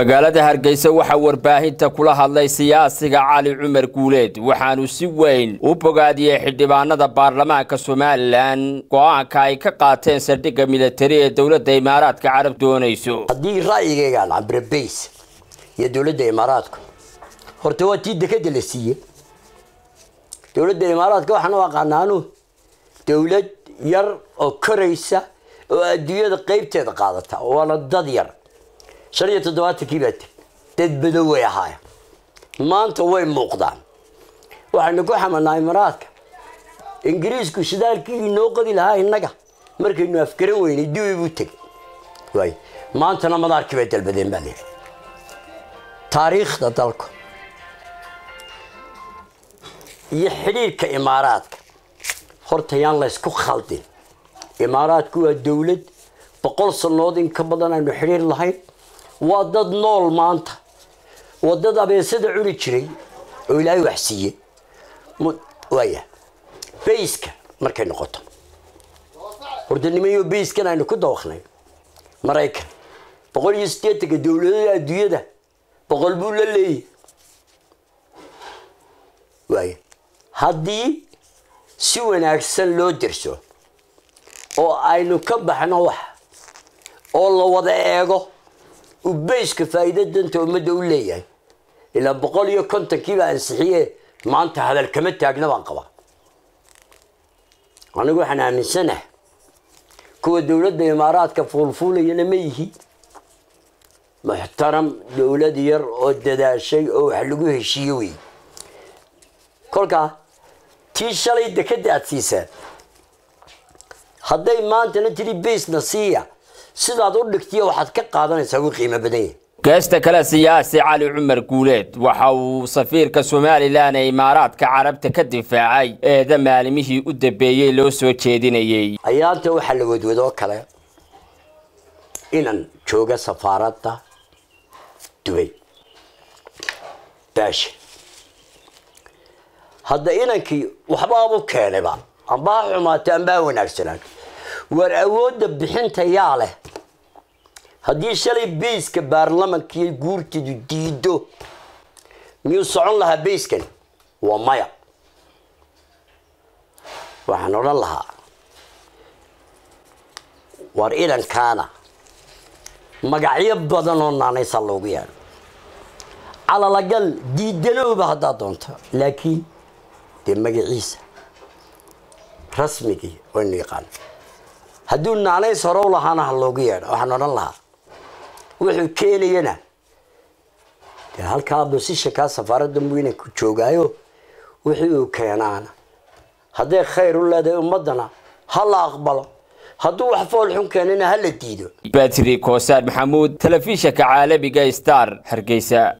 magaalada hargeysa waxaa warbaahinta kula hadlay siyaasiga cali cumar guuleed. Waxaanu si weyn u bogaadiyey xildhibaanada baarlamaanka somalilan go'aanka ay ka qaateen saldhigga militari ee dowladda imaaraadka carab doonayso. Haddii ra'yigaygaan cambrabays iyo dowladda imaaraadku horta waa tii dekada la siiyey. Dowladda imaaraadka waxaan u aqaanaanu dowlad yar oo koraysa oo adduunyada qeybteeda qaadata waana dad yar shan iyo toddobaatankii baa teg dad badow way ahaaya maanta way muuqdaan waxaynu ku xamanaa imaaraadka ingiriisku shidaalkii inoo qodi lahaa innaga. Markaynu afgaran weynay duwi buu tegay waay maantana madaarkii bay dalbadeen baa layidhi taariikhda dalku iyo xidhiirka imaaraadka. Horta yaan laysku khaldin. Imaaraadku waa dowlad boqol sannood in ka badan aynu xidhiir lahayn waa dad nool maanta. Waa dad abeesada cuni jiray oo ilaahay wax siiyey. Waaya bayska markay noqoto. Horta nimayo bayskan aynu ku dawaqnay maraykan boqol iyo siddeetanka dowladada adduunyada boqol buu la leeyahy waaya haddii si wanaagsan loo dirso oo aynu ka baxno wax oo la wada eego uu bayska faa'iida danta ummadda u leeyahay ilaa boqol iyo kontonkiiba ansixiye maanta hadal kama taagna baan qabaa anigu waxaan aaminsanahay kuwa dowladda imaaraadka fuulfuulayana ma yihi muxtaram dowlad yar oo dadaashay oo wax lagu heshiiye wey kolkaa tii shalay dekada aad hadday maantana tiri baysna siiya sidaad u dhigtiyo waxaad ka qaadanaysaa wuu qiimo badan yahay. Geesta kale siyaasi cali cumar guuleed waxa uu safiirka somalilan ee imaaraadka carabta ka difaacay eeda maalimihii u dambeeyey loo soo jeedinayey ayaanta waxaa la wadwadoo kale inan jooga safaaradda dubay baasha. Hadda inankii waxbaabu keenayba amba ha xumaatay amba ha wanaagsanaan. War awoodda bixinta yaa leh haddii shalay bayska baarlamankii guurtidu diido miyuu socon lahaa bayskan waa maya. Waxaan odhan lahaa war idankaana magacyo badan oo naanaysaa loogu yaadho calalagal diidanooba haddaad doonto laakiin dee magaciisa rasmigii waynu yaqaan hadduu naanays hore lahaana ha loogu yeedho waxaan odhan lahaa wuxuu keenayana. Dee halkaa bosishankaa safaaradda muinanku joogaayo wixii uu keenaana hadday khayr u leedahay ummaddana ha la aqbalo. Hadduu wax foolxun keenana ha la diido. Batri koosaan maxamuud telefishanka caalamiga star hargeysa